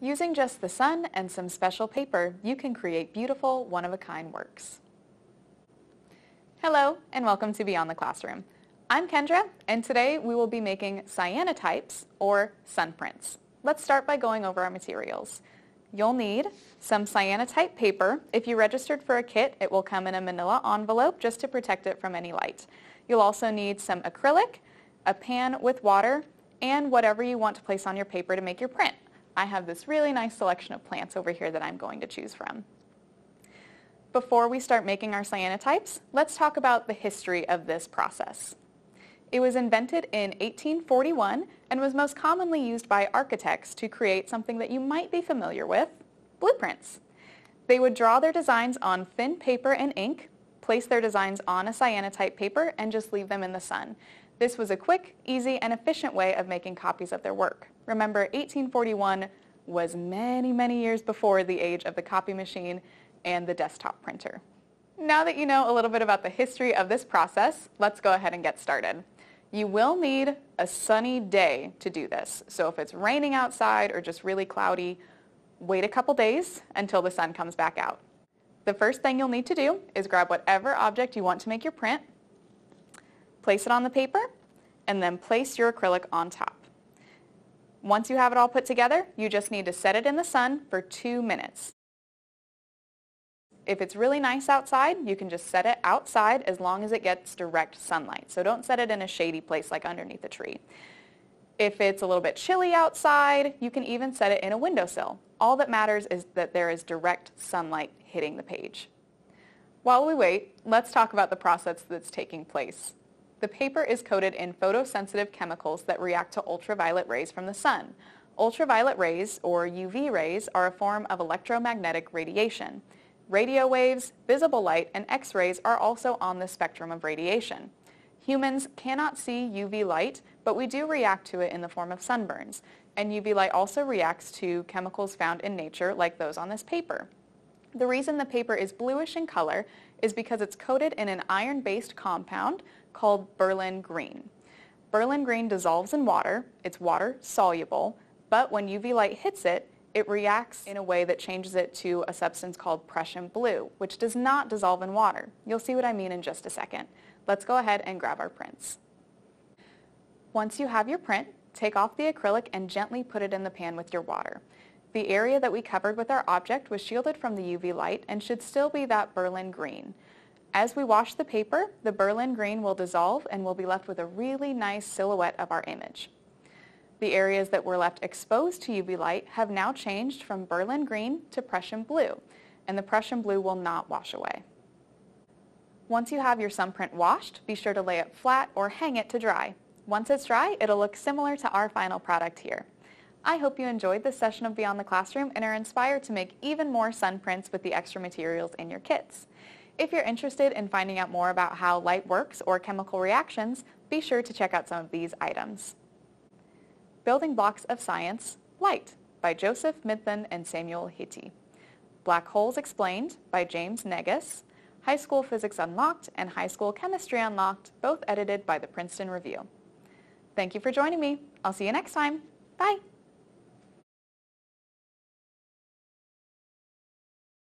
Using just the sun and some special paper, you can create beautiful, one-of-a-kind works. Hello, and welcome to Beyond the Classroom. I'm Kendra, and today we will be making cyanotypes, or sun prints. Let's start by going over our materials. You'll need some cyanotype paper. If you registered for a kit, it will come in a manila envelope just to protect it from any light. You'll also need some acrylic, a pan with water, and whatever you want to place on your paper to make your print. I have this really nice selection of plants over here that I'm going to choose from. Before we start making our cyanotypes, let's talk about the history of this process. It was invented in 1841 and was most commonly used by architects to create something that you might be familiar with, blueprints. They would draw their designs on thin paper and ink, place their designs on a cyanotype paper, and just leave them in the sun. This was a quick, easy, and efficient way of making copies of their work. Remember, 1841 was many, many years before the age of the copy machine and the desktop printer. Now that you know a little bit about the history of this process, let's go ahead and get started. You will need a sunny day to do this. So if it's raining outside or just really cloudy, wait a couple days until the sun comes back out. The first thing you'll need to do is grab whatever object you want to make your print Place it on the paper and then place your acrylic on top. Once you have it all put together, you just need to set it in the sun for two minutes. If it's really nice outside, you can just set it outside as long as it gets direct sunlight. So don't set it in a shady place like underneath a tree. If it's a little bit chilly outside, you can even set it in a windowsill. All that matters is that there is direct sunlight hitting the page. While we wait, let's talk about the process that's taking place. The paper is coated in photosensitive chemicals that react to ultraviolet rays from the sun. Ultraviolet rays, or UV rays, are a form of electromagnetic radiation. Radio waves, visible light, and X-rays are also on the spectrum of radiation. Humans cannot see UV light, but we do react to it in the form of sunburns. And UV light also reacts to chemicals found in nature like those on this paper. The reason the paper is bluish in color is because it's coated in an iron-based compound called Berlin green. Berlin green dissolves in water, it's water soluble, but when UV light hits it, it reacts in a way that changes it to a substance called Prussian blue, which does not dissolve in water. You'll see what I mean in just a second. Let's go ahead and grab our prints. Once you have your print, take off the acrylic and gently put it in the pan with your water. The area that we covered with our object was shielded from the UV light and should still be that Berlin green. As we wash the paper, the Berlin green will dissolve and we'll be left with a really nice silhouette of our image. The areas that were left exposed to UV light have now changed from Berlin green to Prussian blue, and the Prussian blue will not wash away. Once you have your sun print washed, be sure to lay it flat or hang it to dry. Once it's dry, it'll look similar to our final product here. I hope you enjoyed this session of Beyond the Classroom and are inspired to make even more sun prints with the extra materials in your kits. If you're interested in finding out more about how light works or chemical reactions, be sure to check out some of these items. Building Blocks of Science, Light by Joseph Midthun and Samuel Hiti. Black Holes Explained by James Negus. High School Physics Unlocked and High School Chemistry Unlocked, both edited by the Princeton Review. Thank you for joining me. I'll see you next time. Bye.